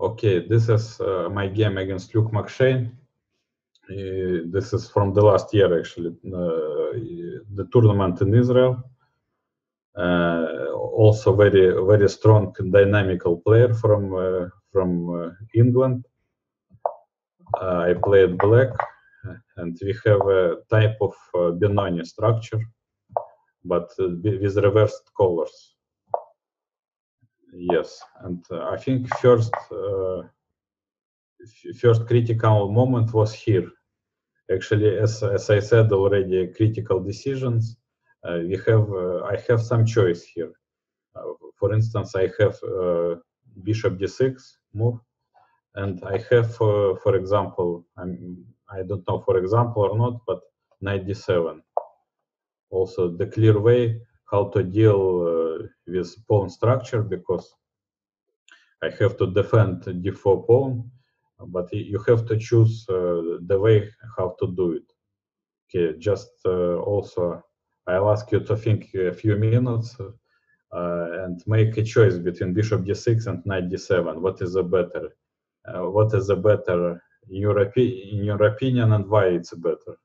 Okay, this is uh, my game against Luke McShane. Uh, this is from the last year, actually, uh, the tournament in Israel. Uh, also, very very strong, dynamical player from uh, from uh, England. I played black, and we have a type of Benoni structure, but with reversed colors yes and uh, i think first uh, first critical moment was here. Actually as, as i said already critical decisions uh, we have uh, i have some choice here. Uh, for instance i have uh, bishop d6 move and i have for example I'm, i don't know for example or not but knight d7 also the clear way how to deal with pawn structure because I have to defend d4 pawn, but you have to choose uh, the way how to do it. Okay, just uh, also I'll ask you to think a few minutes uh, and make a choice between bishop d6 and knight d7. What is the better? What is the better in your, in your opinion and why it's better?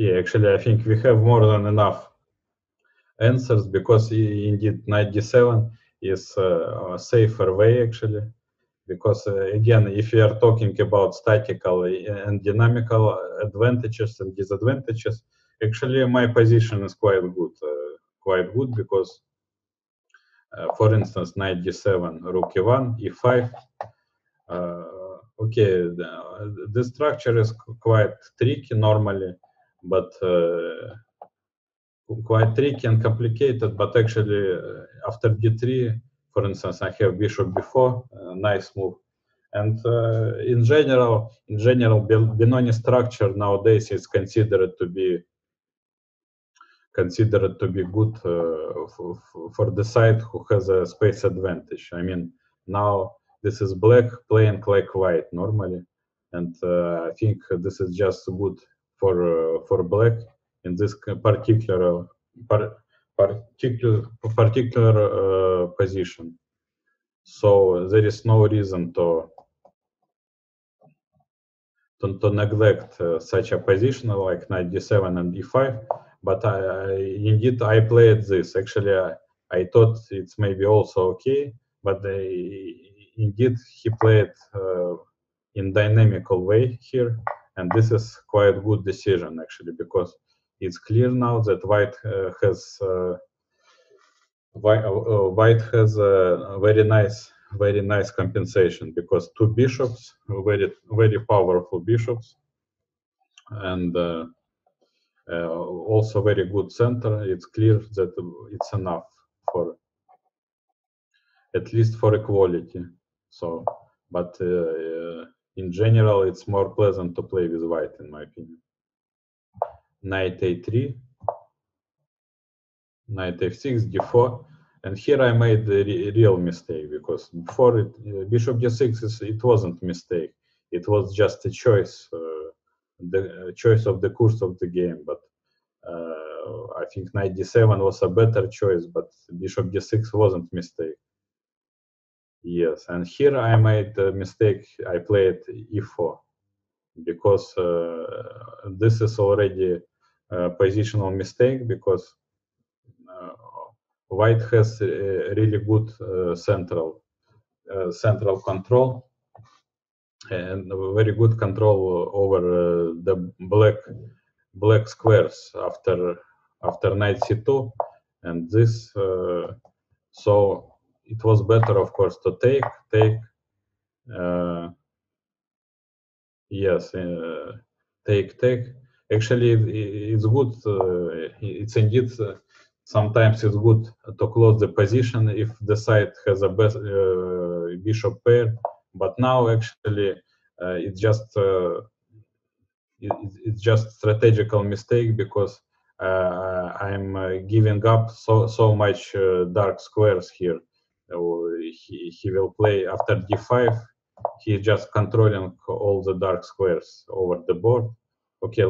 Yeah, actually, I think we have more than enough answers because indeed knight d7 is a safer way actually. Because uh, again, if we are talking about statical and dynamical advantages and disadvantages, actually my position is quite good, uh, quite good because, uh, for instance, knight d7, rook e1, e5. okay, the, the structure is quite tricky normally but uh, quite tricky and complicated. But actually, uh, after d3, for instance, I have bishop b4, nice move. And uh, in general, in general, Benoni structure nowadays is considered to be considered to be good uh, for, for the side who has a space advantage. I mean, now this is black playing like white normally, and uh, I think this is just good for uh, for black in this particular par, particular particular uh, position. So there is no reason to to, to neglect uh, such a position like knight d7 and d5. But I, I, indeed I played this. Actually, I, I thought it's maybe also okay, but indeed he played uh, in dynamical way here and this is quite good decision actually because it's clear now that white uh, has uh, white, uh, uh, white has a very nice very nice compensation because two bishops very very powerful bishops and uh, uh, also very good center it's clear that it's enough for at least for equality. So but in general, it's more pleasant to play with white, in my opinion. Knight a3, knight f6, d4, and here I made a re real mistake because before it, uh, bishop d6 is, it wasn't mistake. It was just a choice, uh, the uh, choice of the course of the game. But uh, I think knight d7 was a better choice, but bishop d6 wasn't mistake. Yes, and here I made a mistake. I played e4 because uh, this is already a positional mistake because uh, white has really good uh, central uh, central control and very good control over uh, the black black squares after after knight c2 and this uh, so it was better, of course, to take take. Uh, yes, uh, take take. Actually, it's good. Uh, it's indeed uh, sometimes it's good to close the position if the side has a best, uh, bishop pair. But now, actually, uh, it's just it, it's just strategical mistake because I'm giving up so so much dark squares here he, he will play after d5 he's just controlling all the dark squares over the board. Okay,